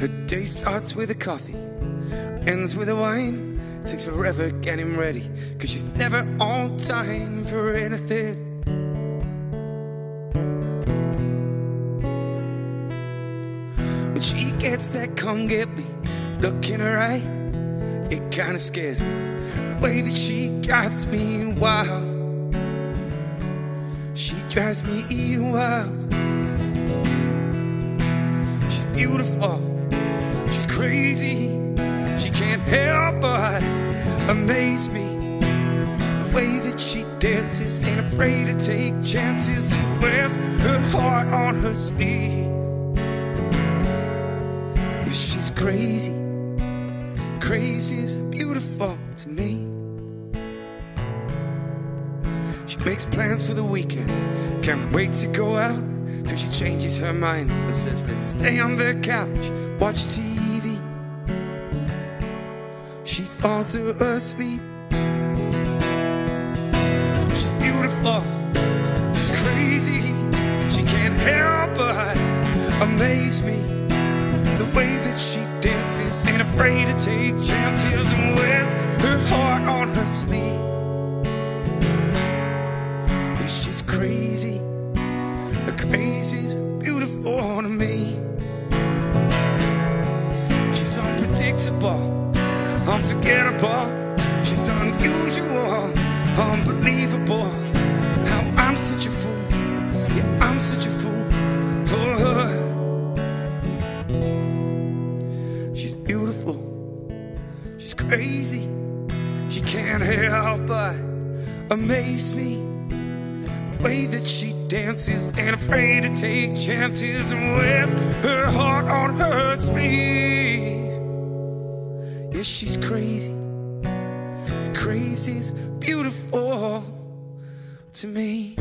Her day starts with a coffee, ends with a wine. Takes forever getting ready, cause she's never on time for anything. When she gets that come get me look in her eye, it kinda scares me. The way that she drives me wild. She drives me wild. She's beautiful, crazy. She can't help but amaze me. The way that she dances, ain't afraid to take chances, and wears her heart on her sleeve. Yeah, she's crazy, crazy's beautiful to me. She makes plans for the weekend, can't wait to go out till she changes her mind and says, Let's stay on the couch, watch TV. She falls asleep. She's beautiful, she's crazy, she can't help but amaze me. The way that she dances, ain't afraid to take chances, and wears her heart on her sleeve. Yeah, she's crazy, the crazy's beautiful to me. She's unpredictable, unforgettable. She's unusual, unbelievable. How I'm such a fool, yeah, I'm such a fool oh, for her. She's beautiful, she's crazy. She can't help but amaze me. The way that she dances, ain't afraid to take chances, and wears her heart on her sleeve. Yeah, she's crazy. Crazy's beautiful to me.